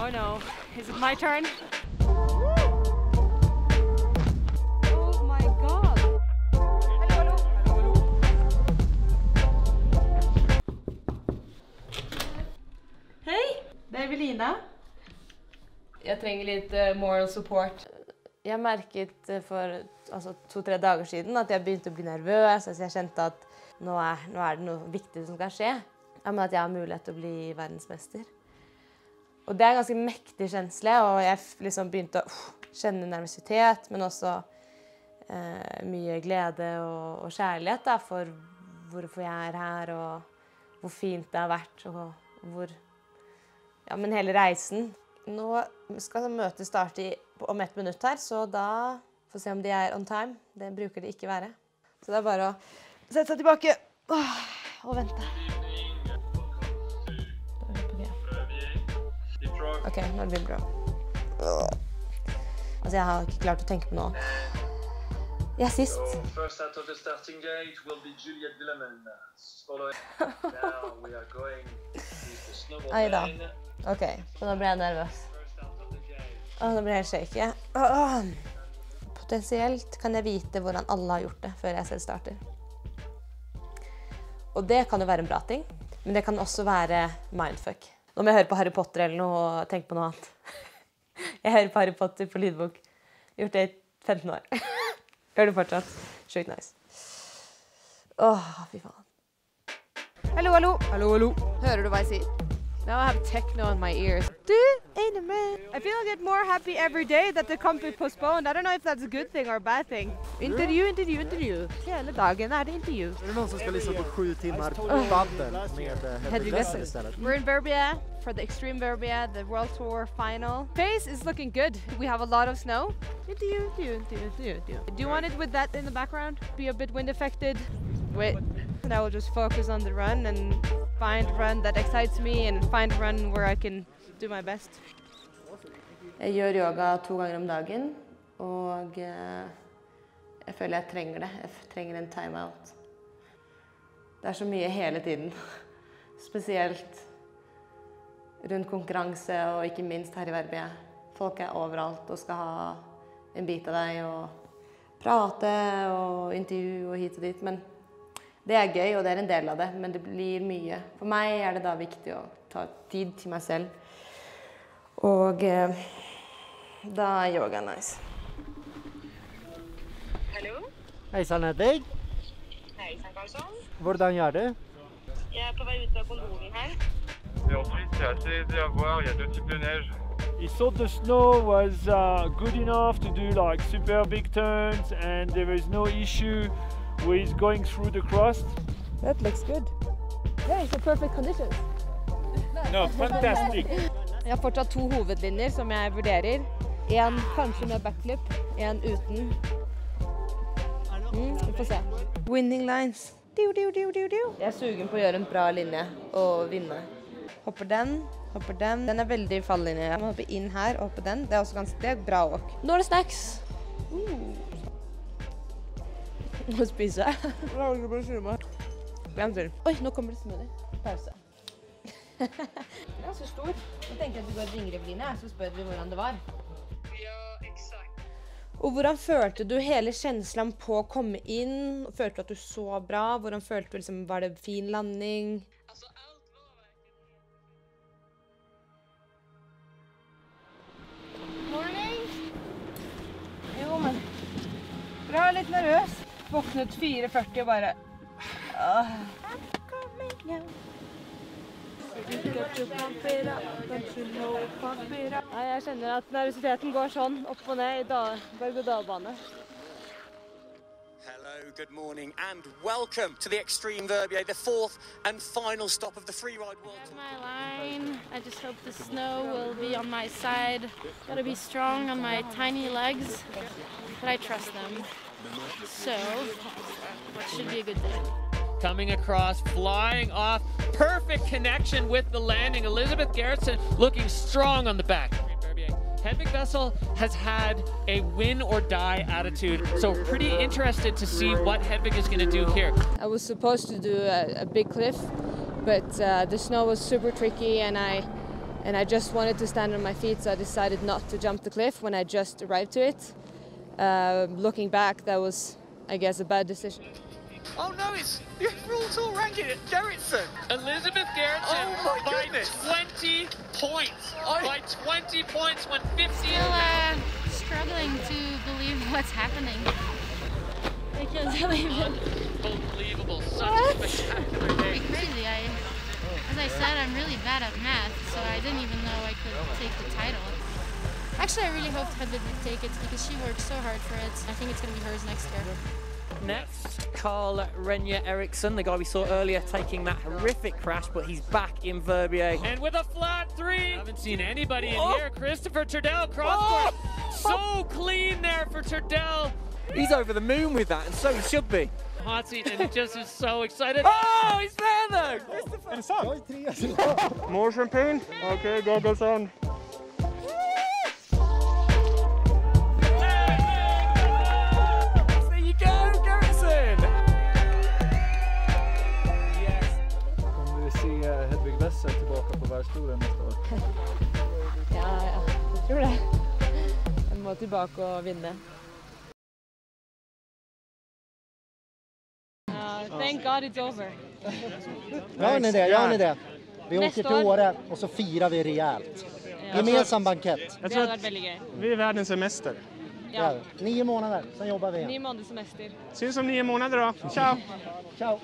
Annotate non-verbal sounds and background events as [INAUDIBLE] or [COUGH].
Oh no, is it my turn? Oh my god. Hallo, hallo. Hei, det er Evelina. Jeg trenger litt uh, moral support. Jeg merket eh, for altså, to-tre dager siden at jeg begynte å bli nervøs. Altså, jeg kjente at nå er, nå er det noe viktig som skal skje. Ja, men at jeg har mulighet til å bli verdensmester. Og det er ganske mektig kjensle, og jeg liksom begynte å uh, kjenne nervøsitet, men også uh, mye glede og, og kjærlighet da, for hvorfor jeg er her, og hvor fint det har vært, og hvor ja, men hele reisen. Nå skal møtet starte om ett minutt her, så da får vi se om de er on time. Det bruker de ikke være. Så det er bare å sette seg tilbake og vente. OK, nå blir det bra. Altså, jeg har ikke klart å tenke på noe. Jeg er sist. So first out of the starting gate will be Juliette Villemin. Now we are going with the snowball Ai da. OK, så nå ble jeg nervøs. Åh, nå blir jeg helt shaky. Åh. Potensielt kan jeg vite hvordan alle har gjort det før jeg selv starter. Og det kan jo være en bra ting, men det kan også være mindfuck. Nå må jeg høre på Harry Potter eller noe og tenke på noe annet. [LAUGHS] Jeg hører på Harry Potter på lydbok. Gjort det i 15 år. [LAUGHS] Gjør det fortsatt. Sjukt nice. Åh, fy faen. Hallo, hallo. Hallo, hallo. Hører du hva jeg sier? Now I have techno in my ears. Du, ain't a man. I feel I get more happy every day that the company postponed. I don't know if that's a good thing or a bad thing. Intervju, intervju, intervju. Hele dagen er det intervju. Är det någon som ska lyssna på sju timmar babbel med Hedvig Hedvig Wessel Wessel. istället? We're in Verbia for the Extreme Verbia, the World Tour final. Pace is looking good. We have a lot of snow. Interview, interview, interview, interview, interview. Do you want it with that in the background? Be a bit wind affected? Wait. And I will just focus on the run and find a run that excites me and find a run where I can do my best. Jeg gjør yoga to ganger om dagen, og eh, jeg føler jeg trenger det. Jeg trenger en timeout. Det er så mye hele tiden. [LAUGHS] Spesielt rundt konkurranse, og ikke minst her i Verbia. Folk er overalt og skal ha en bit av deg og prate og intervju og hit og dit. Det er gøy, og det er en del av det, men det blir mye. For meg er det da viktig å ta tid til meg selv. Og eh, da er yoga nice. Hallo? Hei sann, Hedvig! Hejsan Karlsson. Hvordan gjør du? Jeg er på vei ut av kondoren her. Et ensuite, c'est assez aisé à voir, il y a deux types de neige. He thought the snow was uh, good enough to do like super big turns and there is no issue with going through the crust. That looks good. Yeah, it's a perfect condition. No, fantastic. Jeg har fortsatt to hovedlinjer som jeg vurderer. En kanskje med backflip, en uten. Mm, vi får se. Winning lines. Jeg er sugen på å gjøre en bra linje og vinne. Hopper den, hopper den. Den er veldig fallinje. Jeg må hoppe inn her og hoppe den. Det er også ganske det er bra walk. Nå er det snacks. Nå spiser jeg. En til. Oi, nå kommer det smoothie. Pause. Den er så stor. Nå tenker jeg at vi går og ringer Eveline, så spør vi hvordan det var. Ja, exakt. Og hvordan følte du hele kjenslen på å komme inn? Følte du at du så bra? Hvordan følte du liksom, Var det fin landing? Våknet 4.40 og bare uh. Jeg kjenner at nervøsiteten går sånn opp og ned i berg-og-dal-bane. Hello, good morning, and welcome to the Extreme Verbier, the fourth and final stop of the Freeride World Tour. my line. I just hope the snow will be on my side. Gotta be strong on my tiny legs, but I trust them. So, it should be a good day. coming across, flying off. Perfect connection with the landing. Elizabeth Gerritsen looking strong on the back. Hedvig Vessel has had a win or die attitude, so pretty interested to see what Hedvig is going to do here. I was supposed to do a, a big cliff, but uh, the snow was super tricky, and I And I just wanted to stand on my feet, so I decided not to jump the cliff when I just arrived to it. Uh, looking back, that was, I guess, a bad decision. Oh no, it's the overall tour ranking at Gerritsen. Elizabeth Gerritsen Oh by goodness. 20 points. By 20 points when 15 Still uh, struggling to believe what's happening. I can't believe it. Unbelievable. Such a spectacular day. Pretty crazy. I, as I said, I'm really bad at math, so I didn't even know I could take the title. Actually, I really hoped Hedvig would take it because she worked so hard for it. I think it's going to be hers next year. Next, Carl Renya Eriksson, the guy we saw earlier taking that horrific crash, but he's back in Verbier. And with a flat three, haven't seen anybody in Oh. here. Christopher Turdell cross oh! court. So clean there for Turdell. He's over the moon with that, and so he should be. Hot seat, and he just is so excited. [LAUGHS] Oh, he's there though! Är det sant? More champagne? Okay, goggles on. There Må tilbake og vinne. Uh, thank God it's over. Gör ni det? Gör ni det? Vi åker til år. Åre og så firer vi reelt. Gemensam bankett. Det hadde vært veldig gøy. vi er verdens semester. Ja. Nio måneder, så jobber vi Ni igen. måneder semester. Syns om nio måneder, da. Ciao! Ciao!